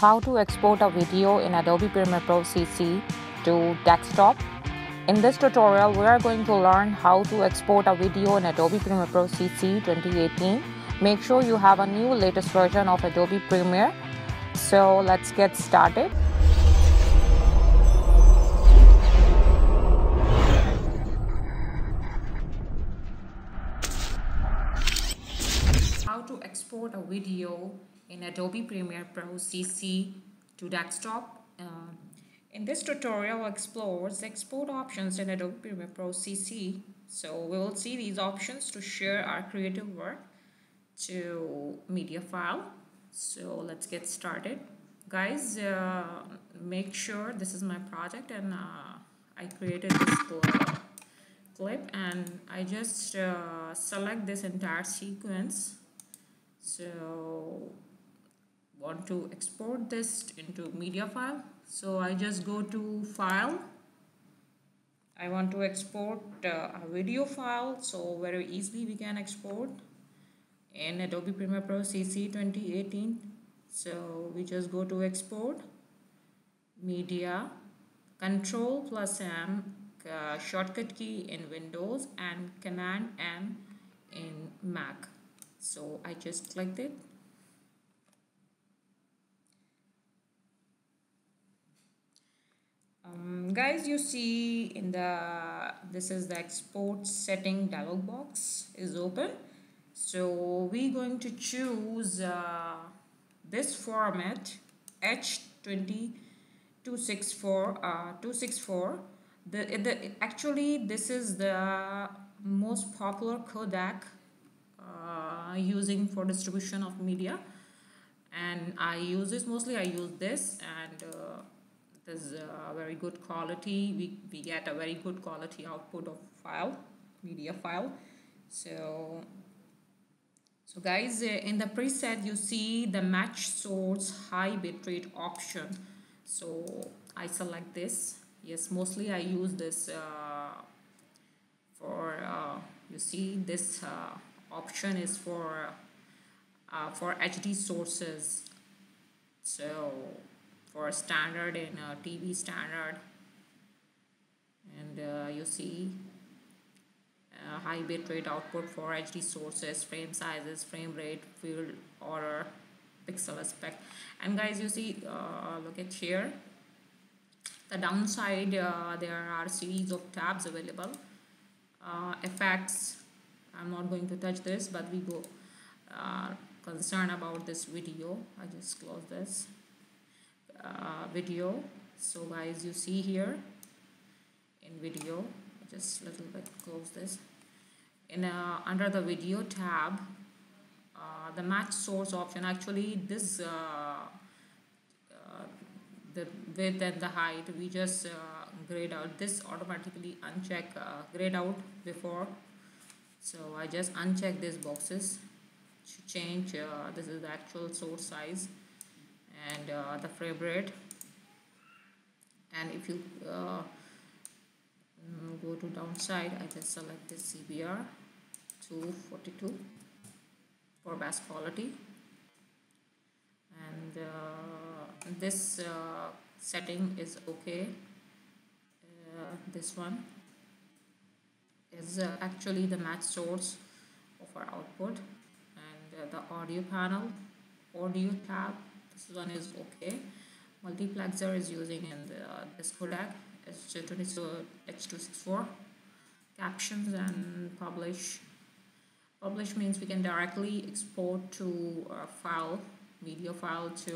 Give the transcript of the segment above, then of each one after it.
how to export a video in Adobe Premiere Pro CC to desktop. In this tutorial, we are going to learn how to export a video in Adobe Premiere Pro CC 2018. Make sure you have a new latest version of Adobe Premiere. So let's get started. How to export a video in Adobe Premiere Pro CC to desktop. Uh, in this tutorial explores the export options in Adobe Premiere Pro CC. So we will see these options to share our creative work to media file. So let's get started. Guys, uh, make sure this is my project and uh, I created this clip and I just uh, select this entire sequence so want to export this into media file. So I just go to file. I want to export uh, a video file so very easily we can export in Adobe Premiere Pro CC 2018 so we just go to export media control plus M uh, shortcut key in Windows and command M in Mac. So I just clicked it guys you see in the this is the export setting dialog box is open. So we're going to choose uh, this format H20 264 uh, 264 the, the actually this is the most popular codec uh, using for distribution of media. And I use this mostly I use this and uh, is a very good quality. We, we get a very good quality output of file media file. So so guys uh, in the preset you see the match source high bitrate option. So I select this. Yes mostly I use this uh, for uh, you see this uh, option is for uh, for HD sources. So for standard in TV standard. And uh, you see uh, high bitrate output for HD sources frame sizes frame rate field order pixel aspect and guys you see uh, look at here. The downside uh, there are series of tabs available. Uh, effects I'm not going to touch this but we go uh, concerned about this video. I just close this uh, video. So guys you see here in video just a little bit close this. In uh, under the video tab uh, the match source option actually this uh, uh, the width and the height we just grayed out. This automatically uncheck grayed out before. So I just uncheck these boxes to change this is the actual source size and uh, the frame rate and if you uh, mm, go to downside I just select this CBR 242 for best quality. And uh, this uh, setting is okay. Uh, this one is uh, actually the match source of our output. And the audio panel audio tab this one is okay multiplexer is using in the uh, this codec H264 captions and publish publish means we can directly export to a file media file to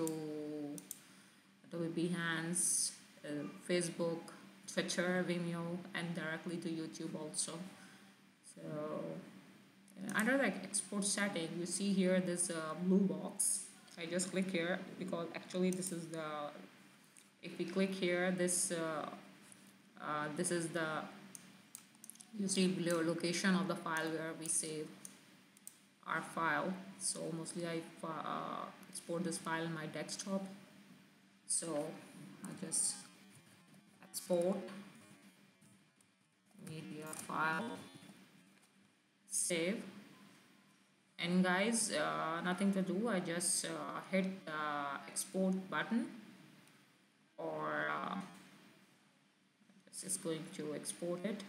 Adobe Behance uh, Facebook Twitter, Vimeo, and directly to YouTube also. So under the export setting, you see here this uh, blue box. I just click here because actually this is the, if we click here, this uh, uh, this is the, you see below location of the file where we save our file. So mostly I uh, export this file in my desktop. So I just export media file save and guys uh, nothing to do I just uh, hit the export button. Or uh, this is going to export it